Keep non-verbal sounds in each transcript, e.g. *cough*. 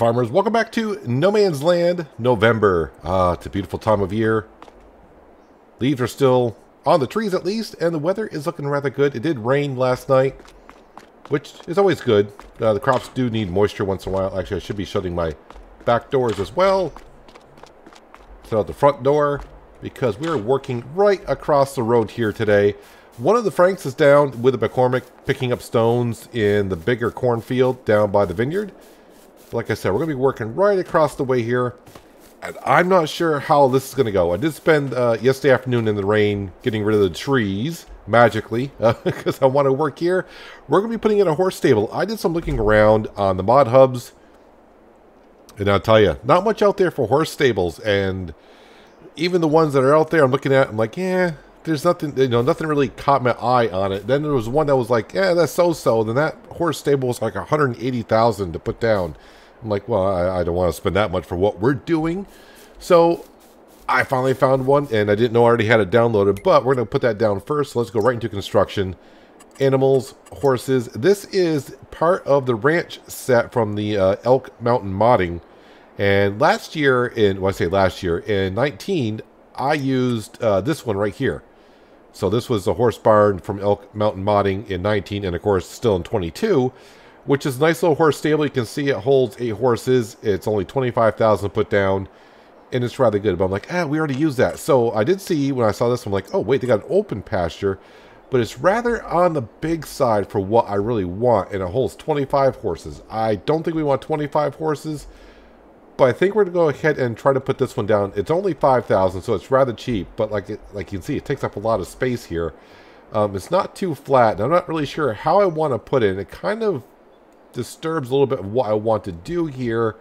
Farmers, welcome back to No Man's Land, November. Ah, it's a beautiful time of year. Leaves are still on the trees at least, and the weather is looking rather good. It did rain last night, which is always good. Uh, the crops do need moisture once in a while. Actually, I should be shutting my back doors as well. Set out the front door, because we are working right across the road here today. One of the Franks is down with the McCormick picking up stones in the bigger cornfield down by the vineyard like I said, we're going to be working right across the way here. And I'm not sure how this is going to go. I did spend uh, yesterday afternoon in the rain getting rid of the trees magically *laughs* because uh, I want to work here. We're going to be putting in a horse stable. I did some looking around on the mod hubs. And I'll tell you, not much out there for horse stables. And even the ones that are out there, I'm looking at, I'm like, yeah, there's nothing, you know, nothing really caught my eye on it. Then there was one that was like, yeah, that's so-so. Then that horse stable was like 180,000 to put down. I'm like, well, I, I don't want to spend that much for what we're doing. So I finally found one, and I didn't know I already had it downloaded, but we're going to put that down first. Let's go right into construction. Animals, horses. This is part of the ranch set from the uh, Elk Mountain modding. And last year, in, well, I say last year, in 19, I used uh, this one right here. So this was the horse barn from Elk Mountain modding in 19, and of course still in 22 which is nice little horse stable. You can see it holds eight horses. It's only 25,000 to put down, and it's rather good. But I'm like, ah, we already used that. So I did see when I saw this, I'm like, oh, wait, they got an open pasture, but it's rather on the big side for what I really want, and it holds 25 horses. I don't think we want 25 horses, but I think we're going to go ahead and try to put this one down. It's only 5,000, so it's rather cheap, but like it, like you can see, it takes up a lot of space here. Um, it's not too flat, and I'm not really sure how I want to put it. It kind of disturbs a little bit of what I want to do here.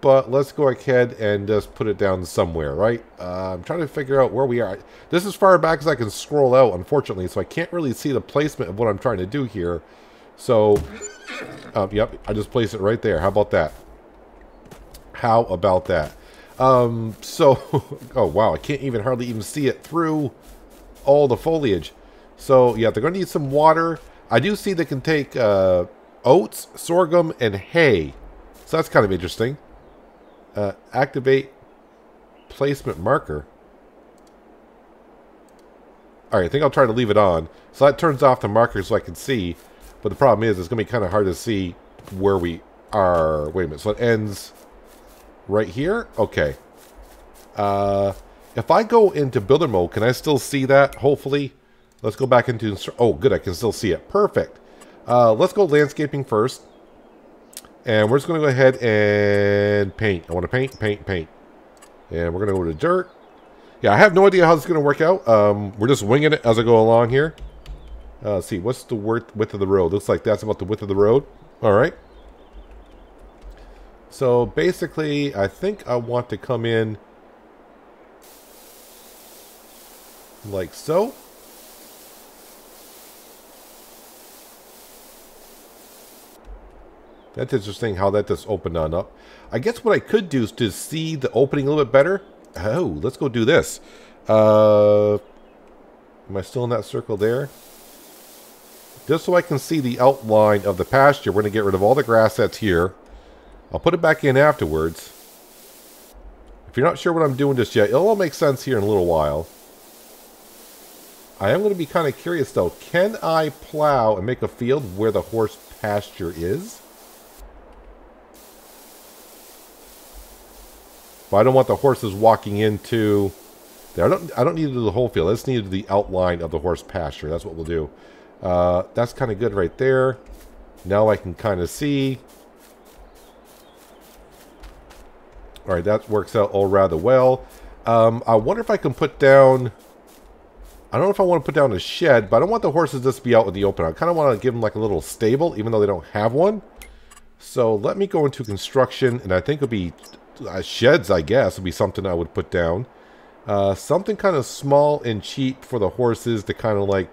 But let's go ahead and just put it down somewhere, right? Uh, I'm trying to figure out where we are. This is far back as I can scroll out, unfortunately, so I can't really see the placement of what I'm trying to do here. So, um, yep, I just place it right there. How about that? How about that? Um, so, *laughs* oh wow, I can't even hardly even see it through all the foliage. So, yeah, they're going to need some water. I do see they can take uh, oats, sorghum, and hay. So that's kind of interesting. Uh, activate placement marker. Alright, I think I'll try to leave it on. So that turns off the marker so I can see. But the problem is, it's going to be kind of hard to see where we are. Wait a minute. So it ends right here? Okay. Uh, if I go into builder mode, can I still see that? Hopefully. Let's go back into... Oh, good. I can still see it. Perfect. Uh, let's go landscaping first. And we're just going to go ahead and paint. I want to paint, paint, paint. And we're going to go to dirt. Yeah, I have no idea how this is going to work out. Um, we're just winging it as I go along here. Uh, let's see, what's the width of the road? Looks like that's about the width of the road. All right. So basically, I think I want to come in like so. That's interesting how that just opened on up. I guess what I could do is to see the opening a little bit better. Oh, let's go do this. Uh, am I still in that circle there? Just so I can see the outline of the pasture, we're going to get rid of all the grass that's here. I'll put it back in afterwards. If you're not sure what I'm doing just yet, it'll all make sense here in a little while. I am going to be kind of curious though. Can I plow and make a field where the horse pasture is? But I don't want the horses walking into there. I don't, I don't need to do the whole field. I just need the outline of the horse pasture. That's what we'll do. Uh, that's kind of good right there. Now I can kind of see. All right, that works out all rather well. Um, I wonder if I can put down... I don't know if I want to put down a shed, but I don't want the horses just to be out in the open. I kind of want to give them like a little stable, even though they don't have one. So let me go into construction, and I think it'll be uh, sheds, I guess, would be something I would put down. Uh, something kind of small and cheap for the horses to kind of like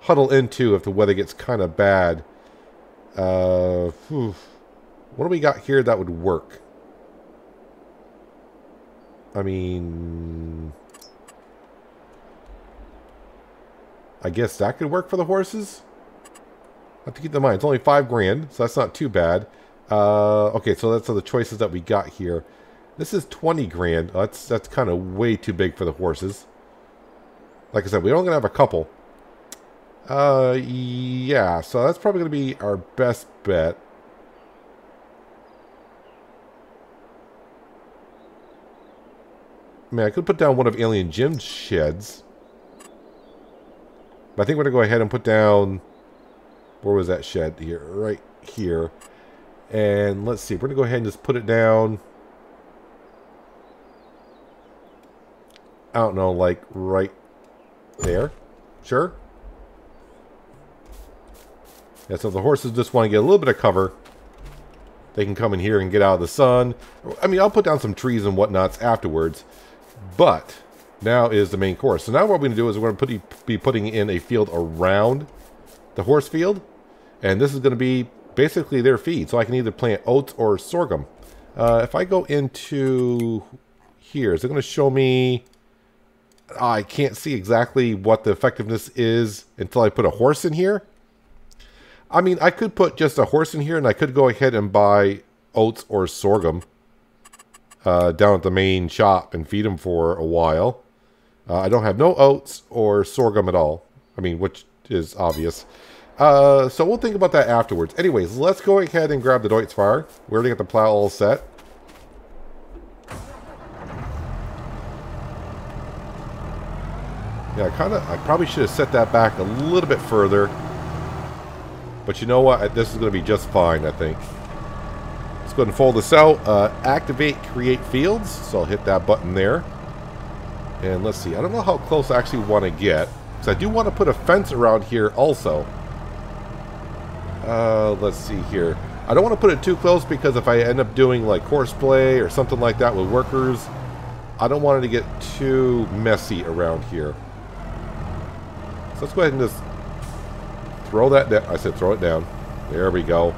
huddle into if the weather gets kind of bad. Uh, what do we got here that would work? I mean... I guess that could work for the horses. I have to keep in mind, it's only five grand, so that's not too bad. Uh, okay, so that's the choices that we got here. This is 20 grand. That's that's kind of way too big for the horses. Like I said, we're only going to have a couple. Uh, yeah, so that's probably going to be our best bet. I mean, I could put down one of Alien Jim's sheds. But I think we're going to go ahead and put down... Where was that shed? Here, right here. And let's see, we're going to go ahead and just put it down... I don't know, like right there. Sure. Yeah, so the horses just want to get a little bit of cover. They can come in here and get out of the sun. I mean, I'll put down some trees and whatnots afterwards. But now is the main course. So now what we're going to do is we're going to put, be putting in a field around the horse field. And this is going to be basically their feed. So I can either plant oats or sorghum. Uh, if I go into here, is it going to show me... I can't see exactly what the effectiveness is until I put a horse in here. I mean, I could put just a horse in here and I could go ahead and buy oats or sorghum uh, down at the main shop and feed them for a while. Uh, I don't have no oats or sorghum at all. I mean, which is obvious. Uh, so we'll think about that afterwards. Anyways, let's go ahead and grab the Deutz-Fahr. We already got the plow all set. Yeah, I kind of, I probably should have set that back a little bit further. But you know what? This is going to be just fine, I think. Let's go ahead and fold this out. Uh, activate create fields. So I'll hit that button there. And let's see. I don't know how close I actually want to get. Because I do want to put a fence around here also. Uh, let's see here. I don't want to put it too close because if I end up doing like Courseplay or something like that with workers, I don't want it to get too messy around here. So let's go ahead and just throw that down. I said throw it down. There we go.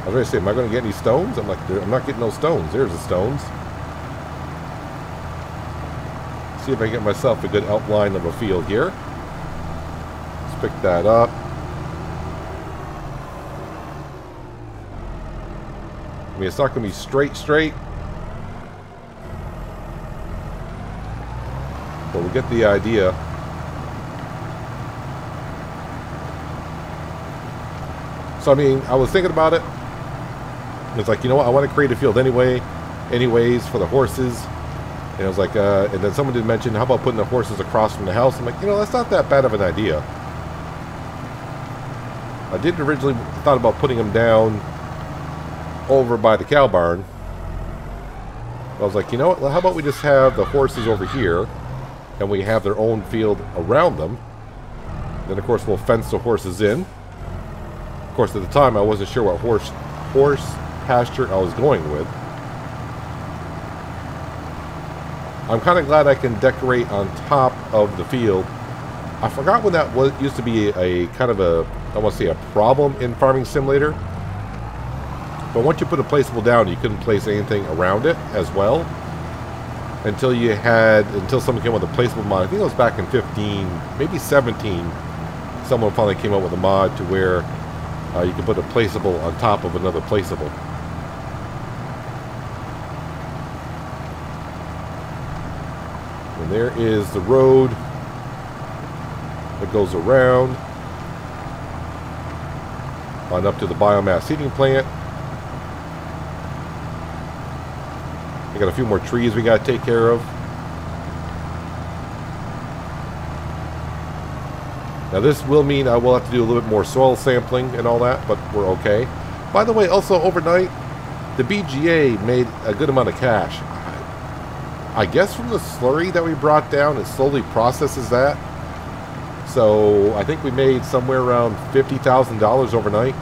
I was going to say, am I going to get any stones? I'm like, I'm not getting no stones. There's the stones. See if I get myself a good outline of a field here. Let's pick that up. I mean, it's not going to be straight, straight. But we get the idea. So, I mean, I was thinking about it. It's like, you know what? I want to create a field anyway, anyways, for the horses. And I was like, uh, and then someone did mention, how about putting the horses across from the house? I'm like, you know, that's not that bad of an idea. I didn't originally thought about putting them down over by the cow barn. I was like, you know what? How about we just have the horses over here, and we have their own field around them. Then, of course, we'll fence the horses in. Of course, at the time, I wasn't sure what horse horse pasture I was going with. I'm kind of glad I can decorate on top of the field. I forgot when that was used to be a, kind of a, I want to say a problem in Farming Simulator. But once you put a placeable down, you couldn't place anything around it as well. Until you had, until someone came up with a placeable mod. I think it was back in 15, maybe 17. Someone finally came up with a mod to where uh, you can put a placeable on top of another placeable. There is the road that goes around on up to the biomass heating plant. We got a few more trees we got to take care of. Now this will mean I will have to do a little bit more soil sampling and all that, but we're okay. By the way, also overnight, the BGA made a good amount of cash. I guess from the slurry that we brought down, it slowly processes that. So I think we made somewhere around $50,000 overnight.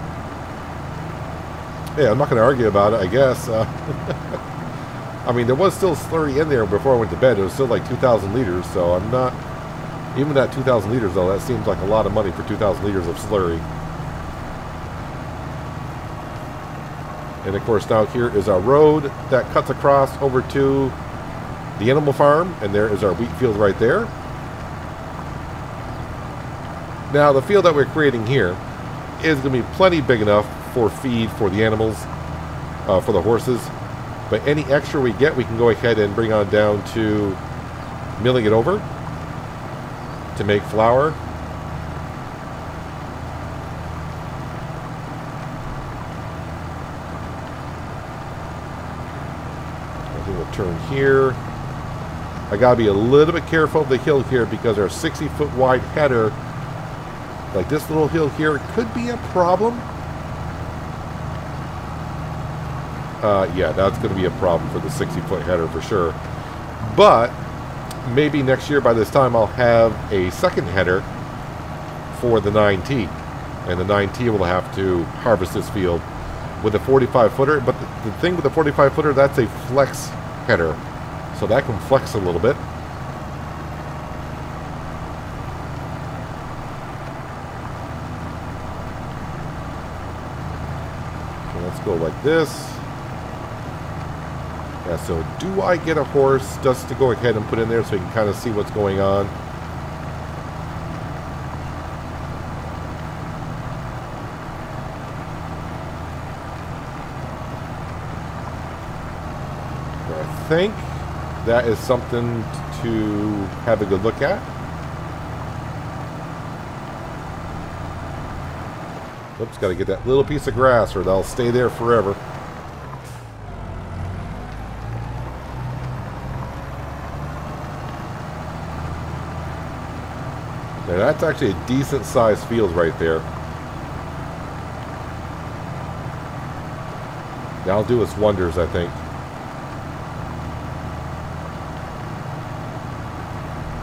Yeah, I'm not going to argue about it, I guess. Uh, *laughs* I mean, there was still slurry in there before I went to bed. It was still like 2,000 liters, so I'm not... Even that 2,000 liters, though, that seems like a lot of money for 2,000 liters of slurry. And of course, now here is our road that cuts across over to the animal farm, and there is our wheat field right there. Now, the field that we're creating here is going to be plenty big enough for feed for the animals, uh, for the horses. But any extra we get, we can go ahead and bring on down to milling it over to make flour. I think we'll turn here. I gotta be a little bit careful of the hill here because our 60 foot wide header, like this little hill here, could be a problem. Uh, yeah, that's going to be a problem for the 60 foot header for sure. But maybe next year by this time I'll have a second header for the 9T. And the 9T will have to harvest this field with a 45 footer. But the, the thing with the 45 footer, that's a flex header. So that can flex a little bit. Okay, let's go like this. Yeah, so do I get a horse just to go ahead and put in there so you can kind of see what's going on? I think that is something to have a good look at. Oops, got to get that little piece of grass or they'll stay there forever. Now that's actually a decent sized field right there. That'll do its wonders, I think.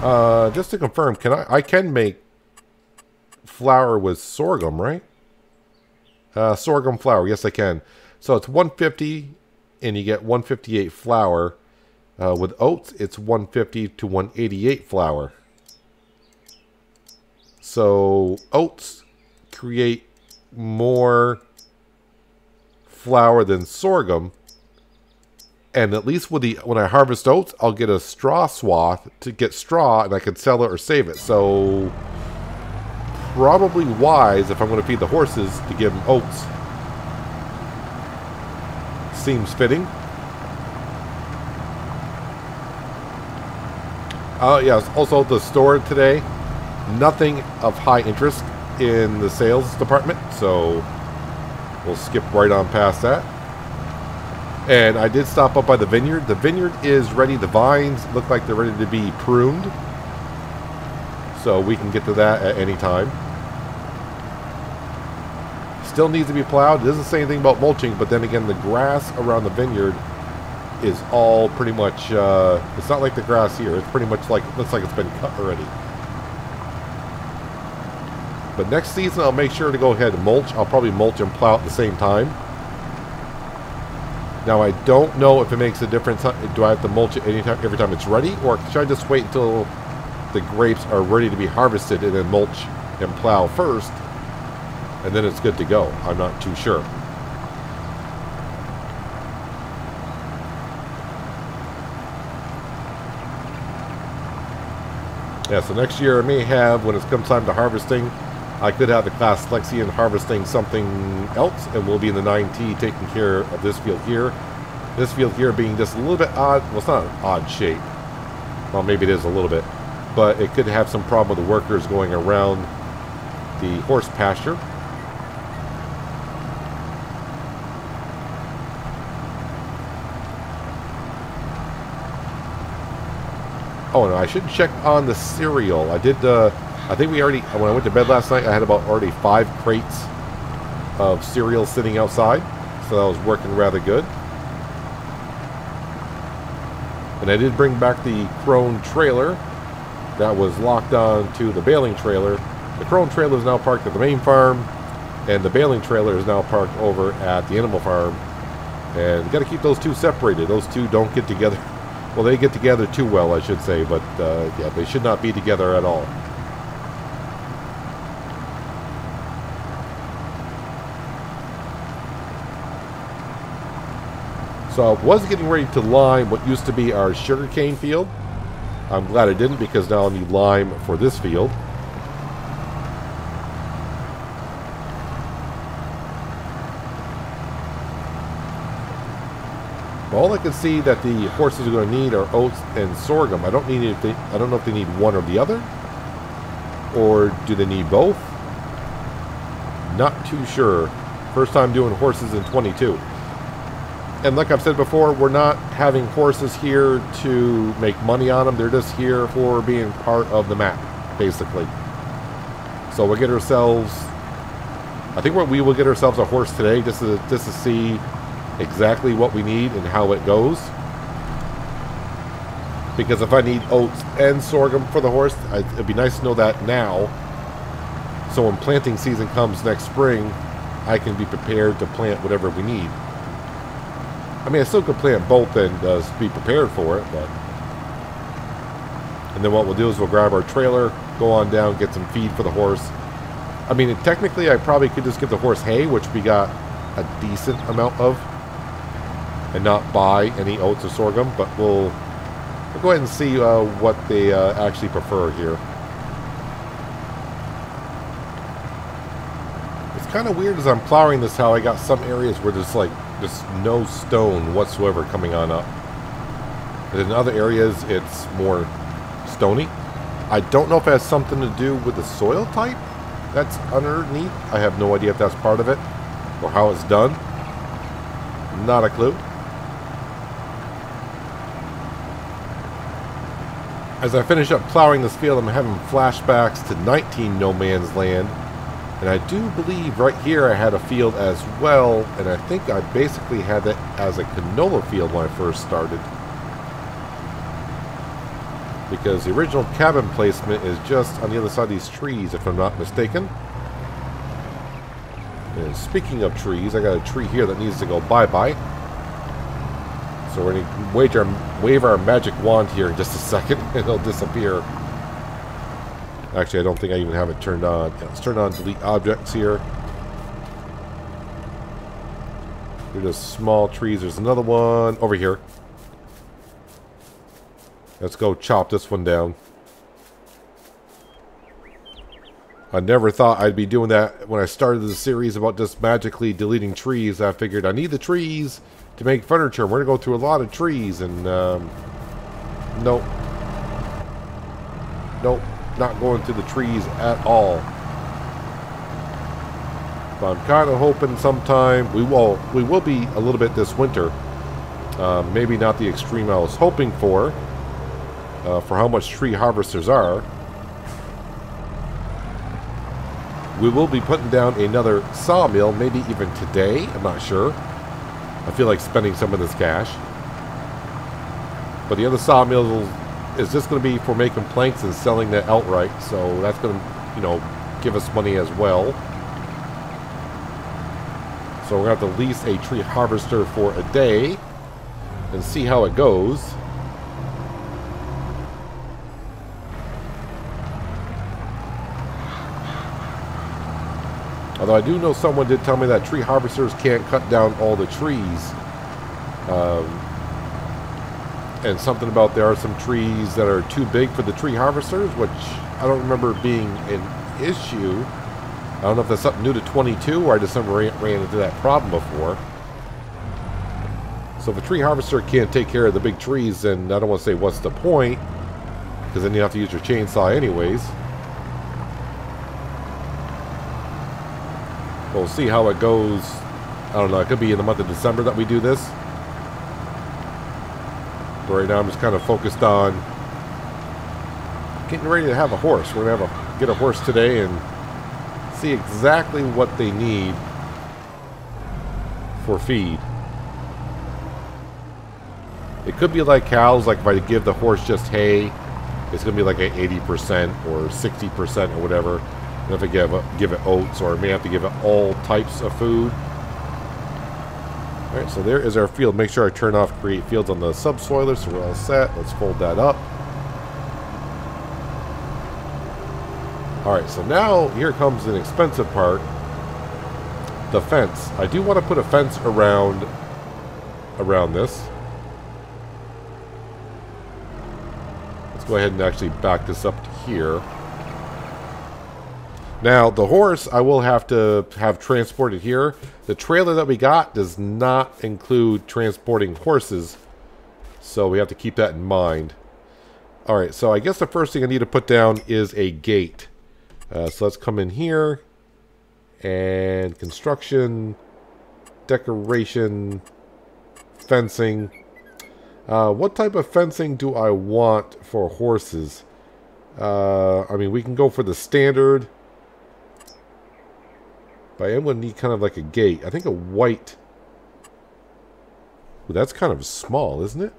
Uh, just to confirm, can I, I can make flour with sorghum, right? Uh, sorghum flour, yes I can. So it's 150 and you get 158 flour. Uh, with oats, it's 150 to 188 flour. So oats create more flour than sorghum. And at least with the when I harvest oats, I'll get a straw swath to get straw and I can sell it or save it. So probably wise if I'm going to feed the horses to give them oats. Seems fitting. Uh, yes, also the store today nothing of high interest in the sales department, so we'll skip right on past that. And I did stop up by the vineyard. The vineyard is ready. The vines look like they're ready to be pruned. So we can get to that at any time. Still needs to be plowed. It doesn't say anything about mulching, but then again, the grass around the vineyard is all pretty much, uh, it's not like the grass here. It's pretty much like, looks like it's been cut already. But next season, I'll make sure to go ahead and mulch. I'll probably mulch and plow at the same time. Now, I don't know if it makes a difference. Do I have to mulch it anytime, every time it's ready? Or should I just wait until the grapes are ready to be harvested and then mulch and plow first? And then it's good to go. I'm not too sure. Yeah, so next year I may have, when it comes time to harvesting, I could have the CLAAS Lexion harvesting something else, and we'll be in the 9T taking care of this field here. This field here being just a little bit odd. Well, it's not an odd shape. Well, maybe it is a little bit. But it could have some problem with the workers going around the horse pasture. Oh, no, I should check on the cereal. I did... Uh, I think we already, when I went to bed last night, I had about already five crates of cereal sitting outside. So that was working rather good. And I did bring back the Krone trailer that was locked on to the baling trailer. The Krone trailer is now parked at the main farm, and the baling trailer is now parked over at the animal farm. And got to keep those two separated. Those two don't get together. *laughs* Well, they get together too well, I should say, but uh, yeah, they should not be together at all. So I was getting ready to lime what used to be our sugarcane field. I'm glad I didn't because now I need lime for this field. All I can see that the horses are going to need are oats and sorghum. I don't need if they, I don't know if they need one or the other, or do they need both? Not too sure. First time doing horses in 22. And like I've said before, we're not having horses here to make money on them. They're just here for being part of the map, basically. So we'll get ourselves... I think we will get ourselves a horse today just to, just to see exactly what we need and how it goes. Because if I need oats and sorghum for the horse, it'd be nice to know that now. So when planting season comes next spring, I can be prepared to plant whatever we need. I mean, I still could plant both and uh, be prepared for it, but... And then what we'll do is we'll grab our trailer, go on down, get some feed for the horse. I mean, technically, I probably could just give the horse hay, which we got a decent amount of, and not buy any oats or sorghum, but we'll, we'll go ahead and see uh, what they uh, actually prefer here. It's kind of weird as I'm plowing this how I got some areas where there's like just no stone whatsoever coming on up. And in other areas, it's more stony. I don't know if it has something to do with the soil type that's underneath. I have no idea if that's part of it or how it's done. Not a clue. As I finish up plowing this field, I'm having flashbacks to 19 No Man's Land and I do believe right here I had a field as well, and I think I basically had it as a canola field when I first started. Because the original cabin placement is just on the other side of these trees, if I'm not mistaken. And speaking of trees, I got a tree here that needs to go bye-bye. So we're going to wave our, magic wand here in just a second, *laughs* and it'll disappear. Actually, I don't think I even have it turned on. Yeah, let's turn on delete objects here. They're just small trees. There's another one over here. Let's go chop this one down. I never thought I'd be doing that when I started the series about just magically deleting trees. I figured I need the trees to make furniture. We're going to go through a lot of trees and, um, nope. Nope not going through the trees at all. But I'm kind of hoping sometime we will we will be a little bit this winter. Uh, maybe not the extreme I was hoping for, uh, for how much tree harvesters are. We will be putting down another sawmill, maybe even today. I'm not sure. I feel like spending some of this cash. But the other sawmill is this going to be for making planks and selling that outright. So that's going to, you know, give us money as well. So we're going to have to lease a tree harvester for a day and see how it goes. Although I do know someone did tell me that tree harvesters can't cut down all the trees. Um, and something about there are some trees that are too big for the tree harvesters, which I don't remember being an issue. I don't know if that's something new to 22 or I just never ran, ran into that problem before. So if a tree harvester can't take care of the big trees, then I don't want to say what's the point, because then you have to use your chainsaw anyways. We'll see how it goes. I don't know, it could be in the month of December that we do this. But right now I'm just kind of focused on getting ready to have a horse. We're going to have a, get a horse today and see exactly what they need for feed. It could be like cows, like if I give the horse just hay, it's going to be like an 80% or 60% or whatever. And if I give, give it oats or I may have to give it all types of food. Alright, so there is our field. Make sure I turn off create fields on the subsoiler so we're all set. Let's fold that up. Alright, so now here comes an expensive part. The fence. I do want to put a fence around around this. Let's go ahead and actually back this up to here. Now, the horse I will have to have transported here. The trailer that we got does not include transporting horses, so we have to keep that in mind. Alright, so I guess the first thing I need to put down is a gate. Uh, so let's come in here, and construction, decoration, fencing. Uh, what type of fencing do I want for horses? Uh, I mean, we can go for the standard. But I am going to need kind of like a gate. I think a white... Ooh, that's kind of small, isn't it?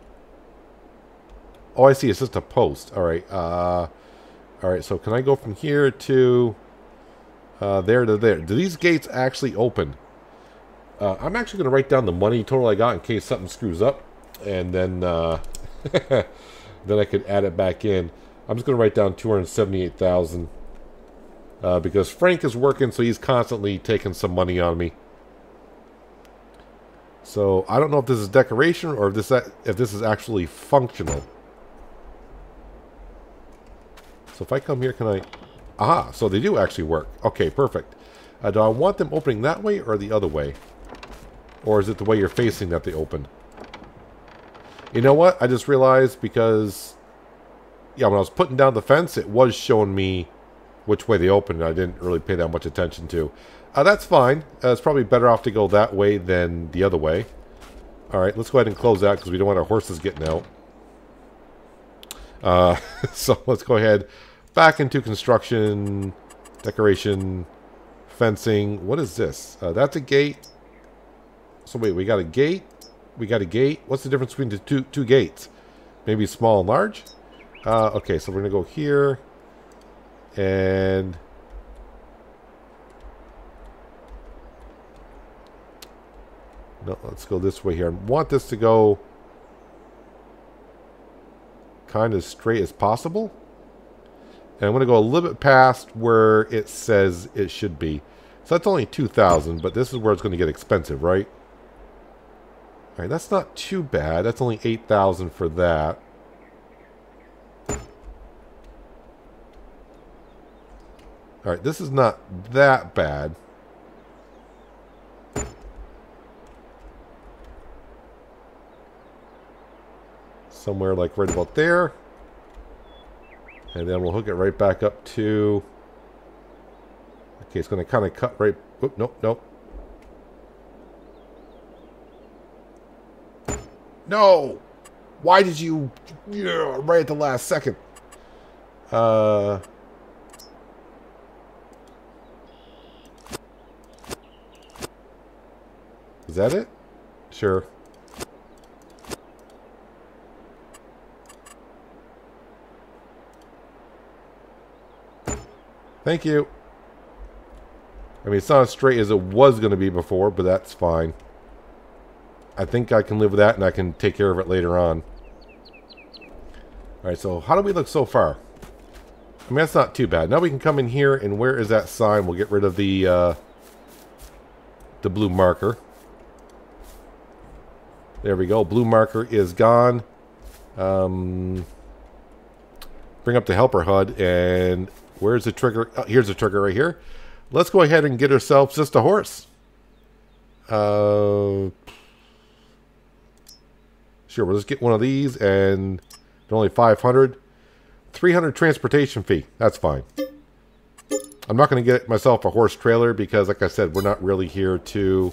Oh, I see. It's just a post. All right. Uh, all right. So can I go from here to uh, there to there? Do these gates actually open? Uh, I'm actually going to write down the money total I got in case something screws up. And then, uh, *laughs* then I could add it back in. I'm just going to write down 278,000. Uh, because Frank is working, so he's constantly taking some money on me. So I don't know if this is decoration or if this if this is actually functional. So if I come here, can I... Aha, so they do actually work. Okay, perfect. Uh, do I want them opening that way or the other way? Or is it the way you're facing that they open? You know what? I just realized because... Yeah, when I was putting down the fence, it was showing me which way they open. I didn't really pay that much attention to. Uh, that's fine. Uh, it's probably better off to go that way than the other way. Alright, let's go ahead and close that because we don't want our horses getting out. Uh, *laughs* so let's go ahead back into construction, decoration, fencing. What is this? Uh, that's a gate. So wait, we got a gate. We got a gate. What's the difference between the two two gates? Maybe small and large? Uh, okay, so we're going to go here. And... No, let's go this way here. I want this to go kind of straight as possible. And I'm going to go a little bit past where it says it should be. So that's only 2,000, but this is where it's going to get expensive, right? All right, that's not too bad. That's only 8,000 for that. All right, this is not that bad. Somewhere like right about there. And then we'll hook it right back up to... Okay, it's going to kind of cut right... Oop, nope, nope. No! Why did you... Yeah, right at the last second. Uh... Is that it? Sure. Thank you. I mean, it's not as straight as it was going to be before, but that's fine. I think I can live with that, and I can take care of it later on. Alright, so how do we look so far? I mean, that's not too bad. Now we can come in here, and where is that sign? We'll get rid of the, uh, the blue marker. There we go. Blue marker is gone. Um, bring up the helper HUD, and where's the trigger? Oh, here's the trigger right here. Let's go ahead and get ourselves just a horse. Uh, sure, we'll just get one of these, and only 500. 300 transportation fee. That's fine. I'm not going to get myself a horse trailer because, like I said, we're not really here to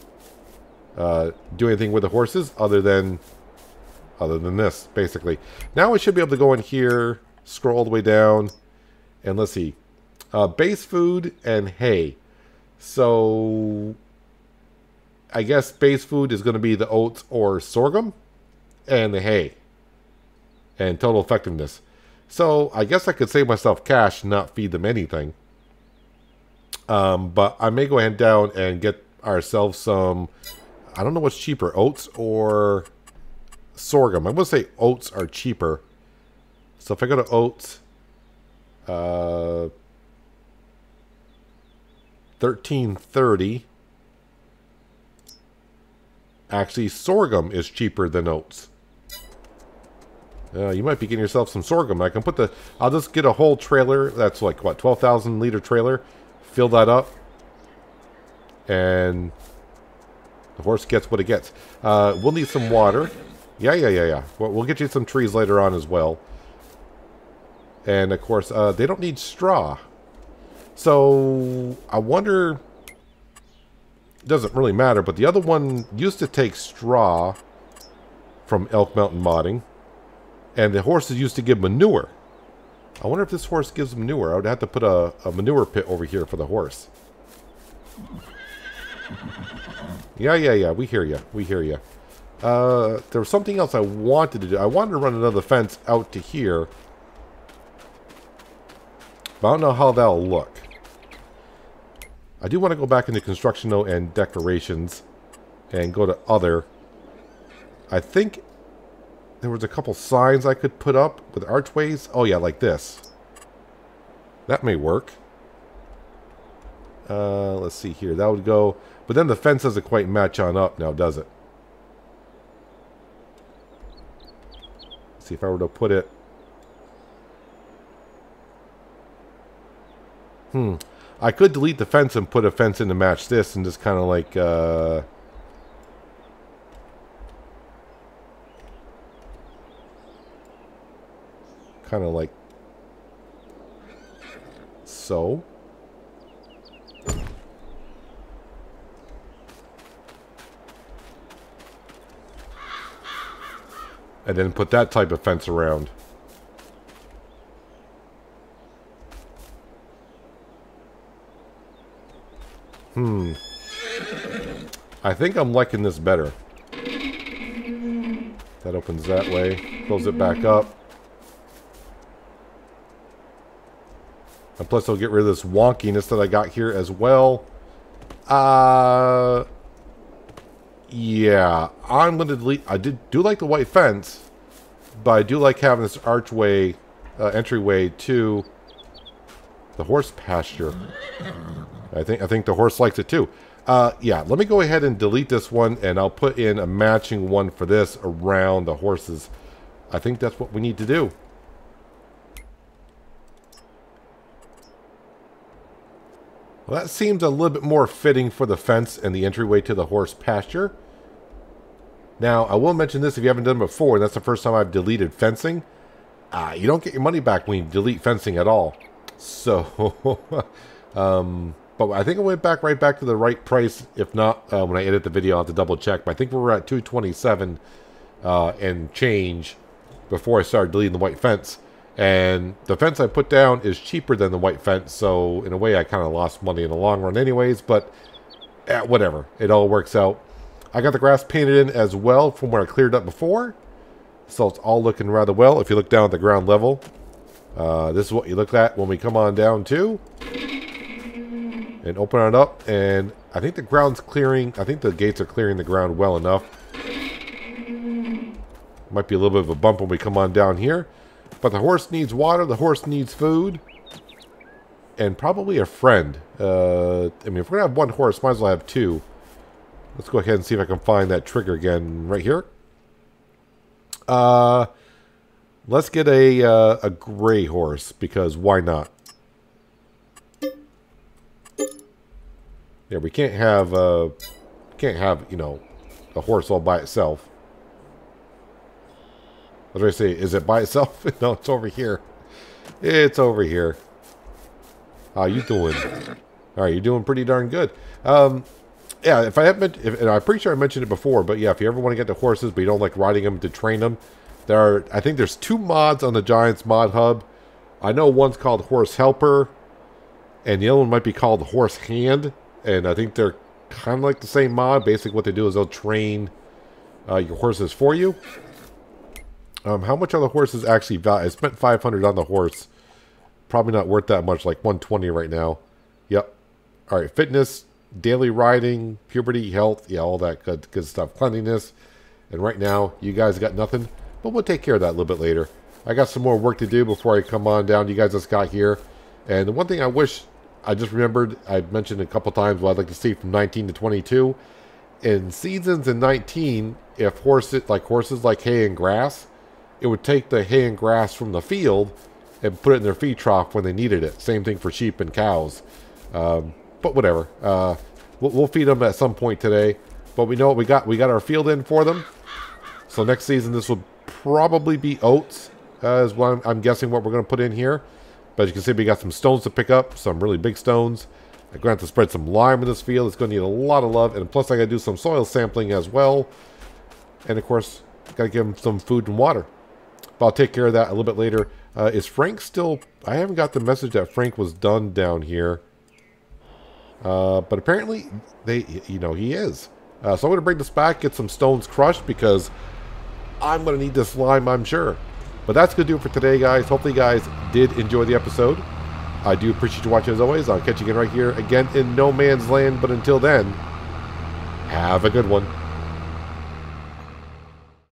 uh, do anything with the horses other than other than this, basically. Now I should be able to go in here, scroll all the way down, and let's see. Uh, base food and hay. So I guess base food is going to be the oats or sorghum and the hay and total effectiveness. So I guess I could save myself cash and not feed them anything. Um, but I may go ahead down and get ourselves some I don't know what's cheaper, oats or sorghum. I'm going to say oats are cheaper. So if I go to oats, uh, 1330. Actually, sorghum is cheaper than oats. Uh, you might be getting yourself some sorghum. I can put the... I'll just get a whole trailer. That's like, what, 12,000 liter trailer fill that up. And the horse gets what it gets. Uh, we'll need some water. Yeah, yeah, yeah, yeah. We'll, get you some trees later on as well. And, of course, uh, they don't need straw. So, I wonder... Doesn't really matter, but the other one used to take straw from Elk Mountain Modding. And the horses used to give manure. I wonder if this horse gives manure. I would have to put a, a manure pit over here for the horse. Yeah, yeah, yeah. We hear you. We hear you. Uh, there was something else I wanted to do. I wanted to run another fence out to here. But I don't know how that'll look. I do want to go back into construction though and decorations and go to other. I think there was a couple signs I could put up with archways. Oh yeah, like this. That may work. Uh, let's see here. That would go... But then the fence doesn't quite match on up now, does it? Let's see if I were to put it... Hmm. I could delete the fence and put a fence in to match this and just kind of like... Uh, kind of like so. And then put that type of fence around. Hmm. I think I'm liking this better. That opens that way. Close it back up. And plus I'll get rid of this wonkiness that I got here as well. Uh, yeah, I'm going to delete... I did do like the white fence, but I do like having this archway, uh, entryway to the horse pasture. I think I think the horse likes it too. Uh, yeah, let me go ahead and delete this one, and I'll put in a matching one for this around the horses. I think that's what we need to do. Well, that seems a little bit more fitting for the fence and the entryway to the horse pasture. Now, I will mention this if you haven't done it before, and that's the first time I've deleted fencing. Uh, you don't get your money back when you delete fencing at all. So, *laughs* um, but I think I went back right back to the right price. If not, uh, when I edit the video, I'll have to double check. But I think we were at 227 uh, and change before I started deleting the white fence. And the fence I put down is cheaper than the white fence, so in a way I kind of lost money in the long run anyways, but eh, whatever. It all works out. I got the grass painted in as well from where I cleared up before, so it's all looking rather well. If you look down at the ground level, uh, this is what you look at when we come on down too. And open it up, and I think the ground's clearing, I think the gates are clearing the ground well enough. Might be a little bit of a bump when we come on down here. But the horse needs water, the horse needs food, and probably a friend. Uh, I mean, if we're going to have one horse, might as well have two. Let's go ahead and see if I can find that trigger again right here. Uh, let's get a, uh, a gray horse, because why not? Yeah, we can't have, uh, can't have, you know, a horse all by itself. What do I say? Is it by itself? *laughs* no, it's over here. It's over here. How you doing? All right, you're doing pretty darn good. Um, yeah, if I haven't, if, and I'm pretty sure I mentioned it before, but yeah, if you ever want to get the horses, but you don't like riding them to train them, there are, I think there's two mods on the Giants Mod Hub. I know one's called Horse Helper, and the other one might be called Horse Hand, and I think they're kind of like the same mod. Basically, what they do is they'll train uh, your horses for you. Um, how much are the horses actually value? I spent 500 on the horse. Probably not worth that much, like 120 right now. Yep. All right, fitness, daily riding, puberty, health, yeah, all that good, good stuff. Cleanliness. And right now, you guys got nothing, but we'll take care of that a little bit later. I got some more work to do before I come on down. You guys just got here. And the one thing I wish I just remembered, I mentioned a couple times what I'd like to see from 19 to 22. In seasons in 19, if horses, like horses like hay and grass, it would take the hay and grass from the field and put it in their feed trough when they needed it. Same thing for sheep and cows. Um, but whatever. Uh, we'll, we'll feed them at some point today. But we know what we got. We got our field in for them. So next season, this will probably be oats, uh, is what I'm, I'm guessing what we're going to put in here. But as you can see we got some stones to pick up, some really big stones. I'm going to have to spread some lime in this field. It's going to need a lot of love. And plus, I got to do some soil sampling as well. And of course, got to give them some food and water. But I'll take care of that a little bit later. Uh, is Frank still... I haven't got the message that Frank was done down here. Uh, but apparently, they, you know, he is. Uh, so I'm going to bring this back, get some stones crushed, because I'm going to need this lime, I'm sure. But that's going to do it for today, guys. Hopefully you guys did enjoy the episode. I do appreciate you watching as always. I'll catch you again right here, again in No Man's Land. But until then, have a good one.